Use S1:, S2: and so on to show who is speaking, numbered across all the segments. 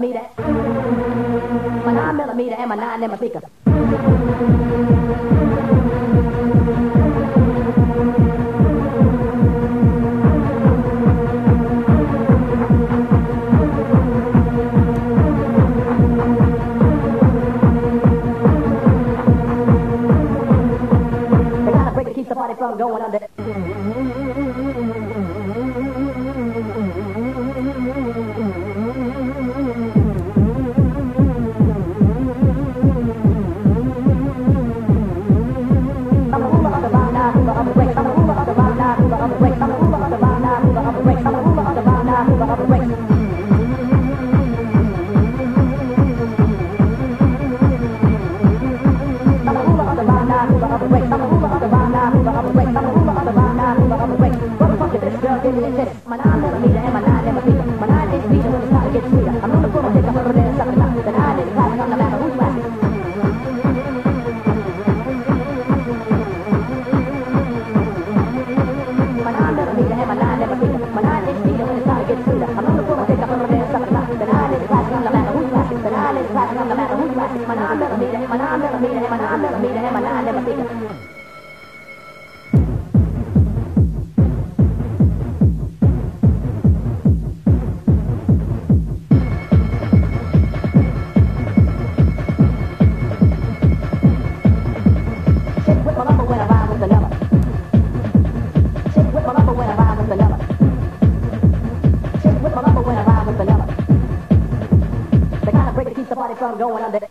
S1: millimeter. My nine millimeter and my nine millimeter speaker. Manalo, don't want to I'm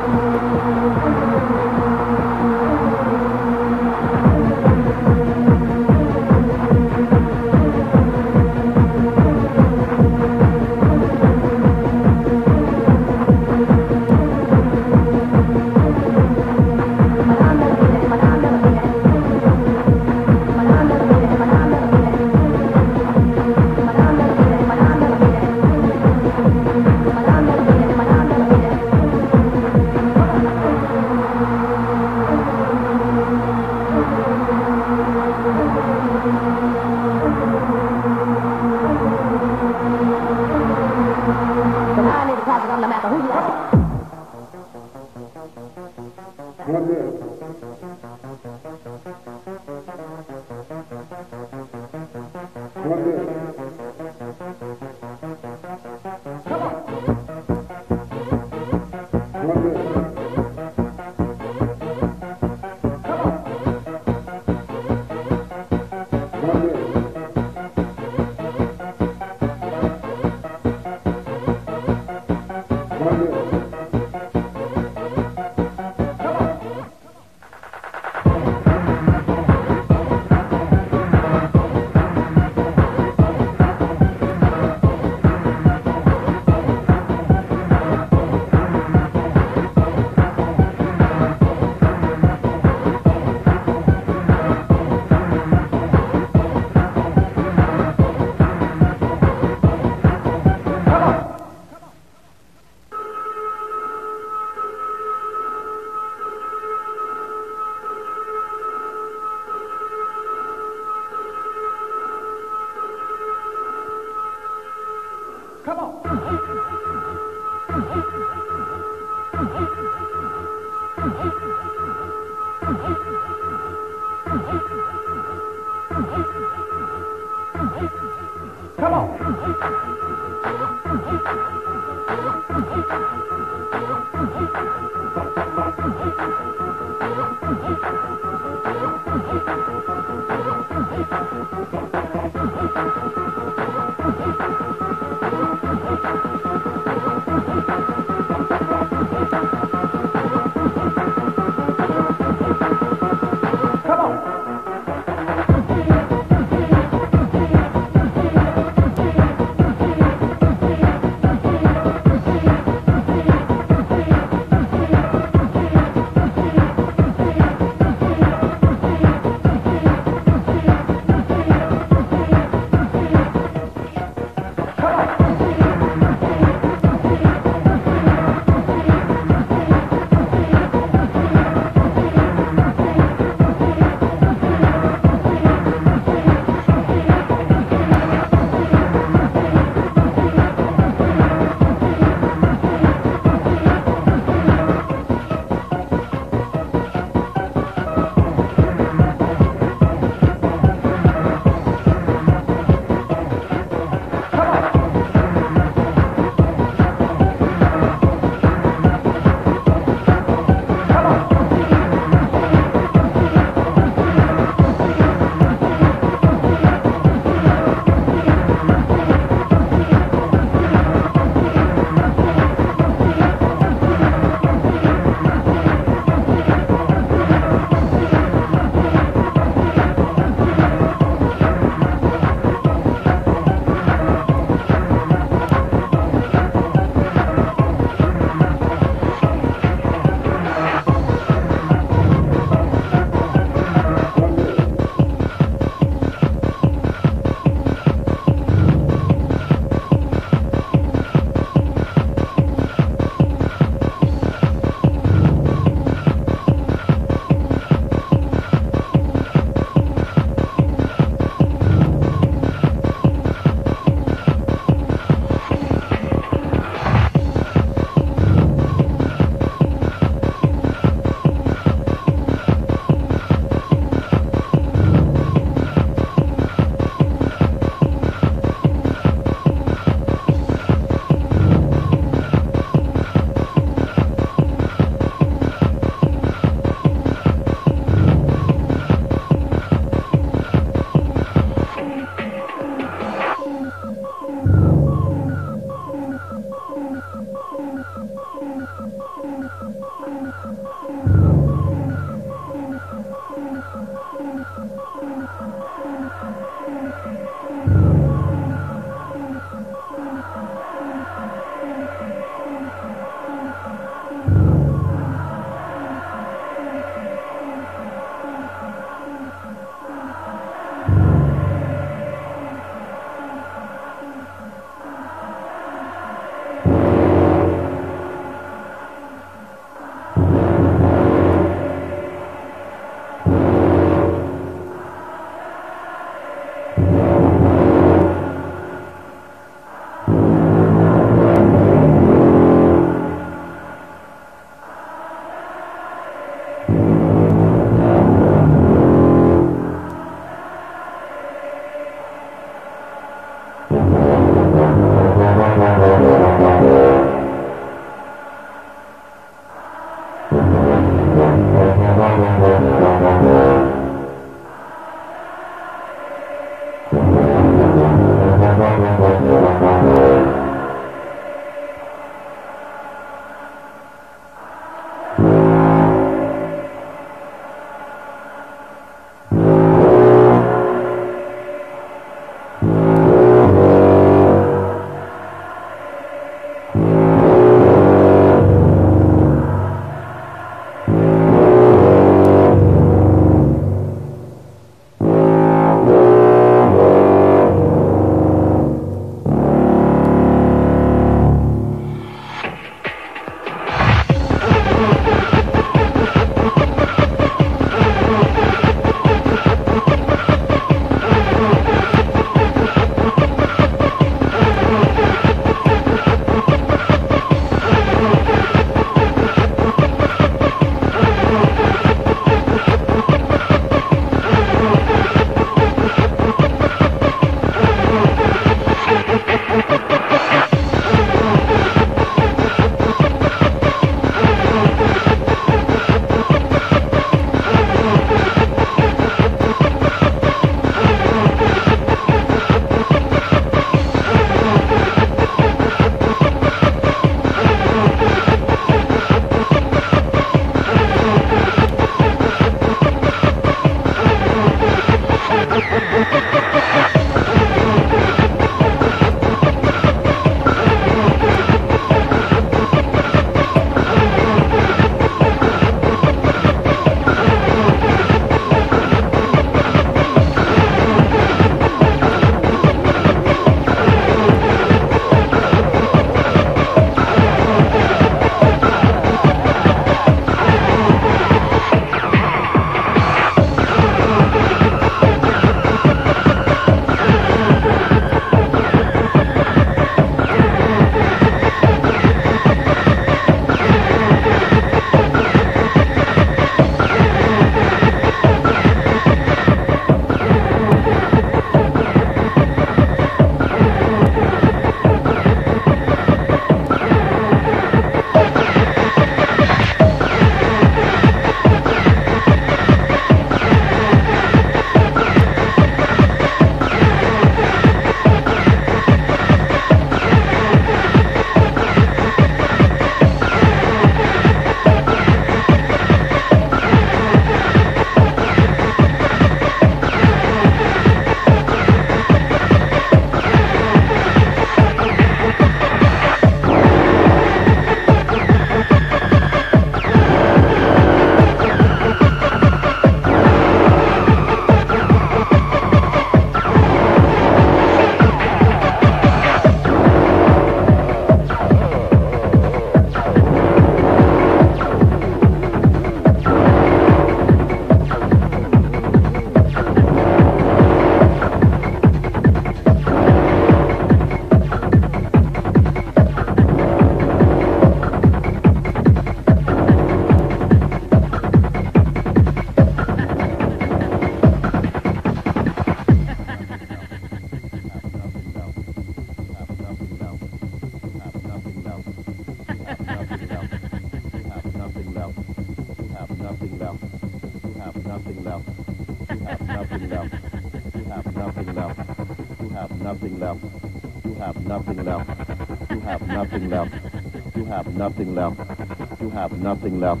S2: nothing left. You have nothing left.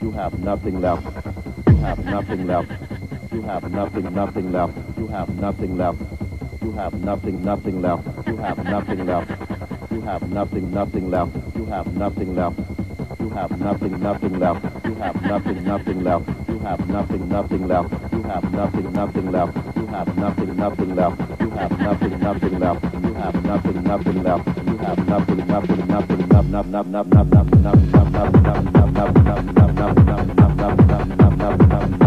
S2: You have nothing left. You have nothing left. You have nothing, nothing left. You have nothing left. You have nothing, nothing left. You have nothing left. You have nothing, nothing left. You have nothing left. You have nothing, nothing left. You have nothing, nothing left. You have nothing, nothing left. You have nothing, nothing left. You have nothing, nothing left. You have nothing, nothing left. You have nothing, nothing left. You have nothing, nothing, nothing, nub, nub, nub, nub, nub, nub, nub, nub, nub, nub, nub, nub, nub, nub, nub, nub, nothing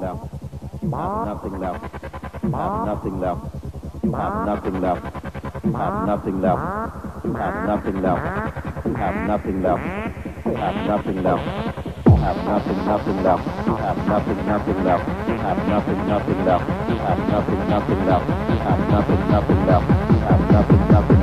S2: left. You have nothing left. You have nothing left. You have nothing left. You have nothing left. You have nothing left. You have nothing left. You have nothing left. You have nothing, nothing left. You have nothing, nothing left. You have nothing, nothing left. You have nothing, nothing left. You have nothing, nothing left. You have nothing, nothing